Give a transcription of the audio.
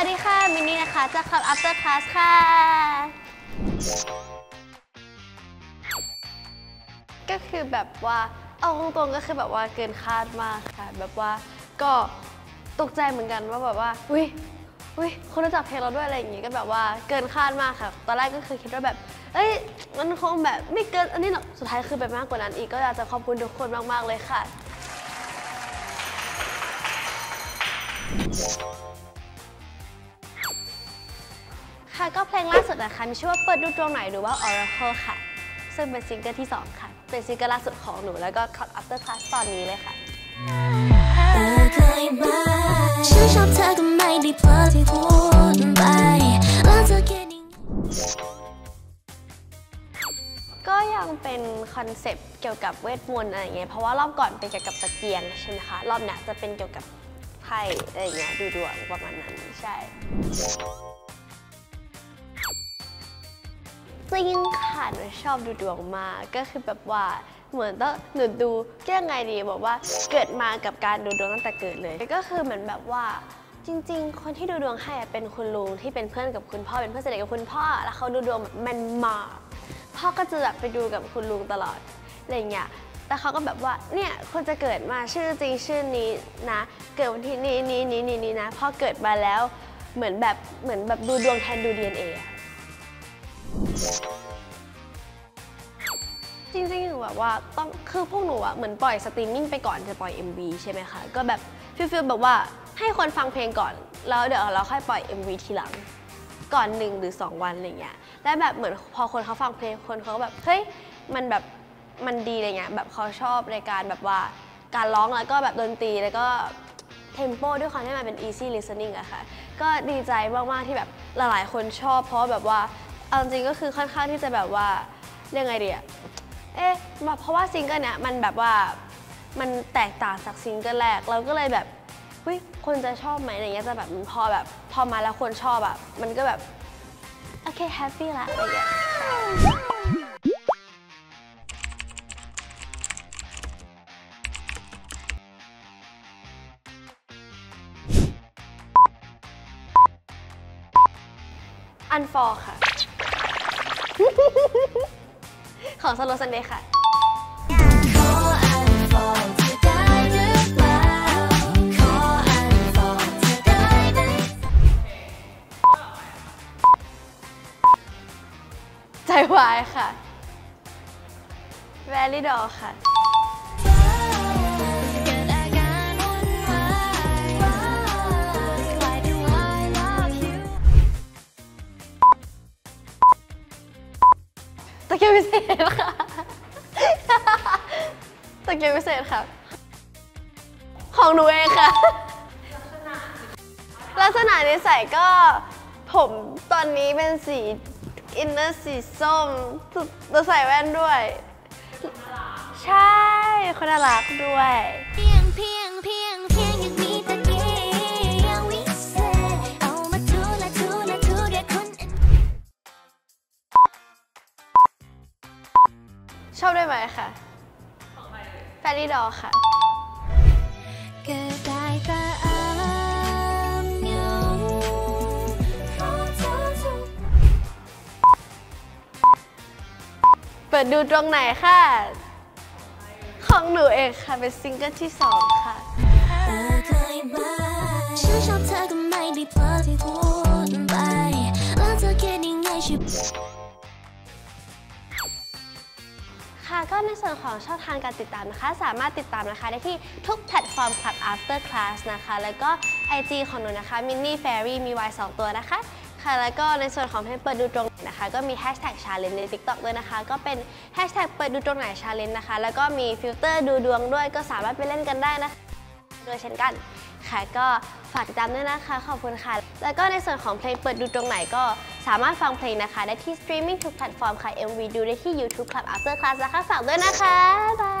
วัสดีค่ะ มินนี่นะคะจาก Club After Class ค่ะ ก็คือแบบว่าเอาตรงๆก็คือแบบว่าเกินคาดมากค่ะ แบบว่าก็ตกใจเหมือนกันว่าแบบว่าอุ้ยอุ้ยคนรู้จักเพลงเราด้วยอะไรอย่างงี้ก็แบบว่าเกินคาดมากค่ะ ตอนแรกก็คือคิดว่าแบบ เอ้ยมันคงแบบไม่เกินอันนี้หรอกสุดท้ายคือแบบมากกว่านั้นอีกก็อยากจะขอบคุณทุกคนมากๆเลยค่ะ ก็เพลงล่าสุดนะคะมีชื่อว่าเปิดดูตรงไหนหรือว่า Oracle ค่ะ ซึ่งเป็นซิงเกิลที่ 2 ค่ะ เป็นซิงเกิลล่าสุดของหนูแล้วก็ Club After Class ตอนนี้เลยค่ะเธอเคยไหมฉันชอบเธอก็ไม่ได้เพราะที่พูดไปแล้วเธอแค่นิ่งก็ยังเป็นคอนเซปต์เกี่ยวกับเวทมนต์อะไรอย่างเงี้ยเพราะว่ารอบก่อนเป็นเกี่ยวกับตะเกียงใช่ไหมคะรอบเนี้ยจะเป็นเกี่ยวกับไพ่อะไรอย่างเงี้ยดูดวงประมาณนั้นใช่ จริงค่ะหนูชอบดูดวงมากก็คือแบบว่าเหมือนต้องหนูดูก็ยังไงดีบอกว่าเกิดมากับการดูดวงตั้งแต่เกิดเลย ก็คือเหมือนแบบว่าจริง ๆ คนที่ดูดวงให้เป็นคุณลุงที่เป็นเพื่อนกับคุณพ่อเป็นเพื่อนสนิทกับคุณพ่อ แล้วเขาดูดวงแบบแมนมากพ่อก็จะแบบไปดูกับคุณลุงตลอดอะไรอย่างเงี้ยแต่เขาก็แบบว่าเนี่ยคนจะเกิดมาชื่อจริงชื่อนี้นะ เกิดวันที่นี้นี้นี้นี้นี้นะพอเกิดมาแล้วเหมือนแบบเหมือนแบบดูดวงแทนดู DNA อะ จริงๆหนูแบบว่าต้องคือพวกหนูอะเหมือนปล่อยสตรีมมิ่งไปก่อนจะปล่อย MV ใช่ไหมคะ ก็แบบ feel feel แบบว่าให้คนฟังเพลงก่อน แล้วเดี๋ยวเราค่อยปล่อย MV ทีหลัง ก่อนหนึ่งหรือ 2 วันอะไรเงี้ยแล้วแบบเหมือนพอคนเขาฟังเพลงคนเขาก็แบบเฮ้ยมันแบบมันดีอะไรเงี้ยแบบเขาชอบในการแบบว่าการร้องแล้วก็แบบดนตรีแล้วก็ tempo ด้วยความที่มันเป็น easy listening อะค่ะ ก็ดีใจมาก ๆ ที่แบบหลาย ๆ คนชอบ เพราะแบบว่า เอาจริงก็คือค่อนข้างที่จะแบบว่าเรียกไงดีอะเอ๊ะแบบเพราะว่าซิงเกิลเนี้ยมันแบบว่ามันแตกต่างจากซิงเกิลแรก เราก็เลยแบบเฮ้ยคนจะชอบไหมอะไรเงี้ยจะแบบพอแบบพอมาแล้วคนชอบอะมันก็แบบโอเค happy ละอะไรเงี้ยอันฟอร์ค่ะ ขอ Slow Sunday ค่ะใจวายค่ะ แวรี่ดอค่ะ ตะเกียบพิเศษค่ะ ตะเกียบพิเศษค่ะ ของหนูเองค่ะ ลักษณะนิสัยก็ผมตอนนี้เป็นสีอินเนอร์สีส้มเราใส่แว่นด้วย ใช่ คนน่ารักด้วย ชอบด้วยไหมคะแฟรี่ดอค่ะเหงาเพราะเธอทุกเปิดดูตรงไหนค่ะ ของหนูเองค่ะ เป็นซิงเกิลที่สอง ค่ะก็ในส่วนของช่องทางการติดตามนะคะ สามารถติดตามนะคะได้ที่ทุกแพลตฟอร์ม Club After Class นะคะ แล้วก็ IG ของหนูนะคะ Mini Fairy มี Y 2 ตัวนะคะ ค่ะ แล้วก็ในส่วนของเพจเปิดดูตรงไหนนะคะ ก็มี Hashtag Challenge ใน TikTok ด้วยนะคะ ก็เป็น Hashtag เปิดดูตรงไหน Challenge นะคะ แล้วก็มีฟิลเตอร์ดูดวงด้วย ก็สามารถไปเล่นกันได้นะคะด้วยเช่นกัน ค่ะ ก็ฝากติดตามด้วยนะคะ ขอบคุณค่ะ แล้วก็ในส่วนของเพลงเปิดดูตรงไหนก็ สามารถฟังเพลงนะคะ ได้ที่สตรีมมิ่งทุกแพลตฟอร์มค่ะ MV ดูได้ที่ YouTube Club After Class นะคะฝากด้วยนะคะบ๊ายบาย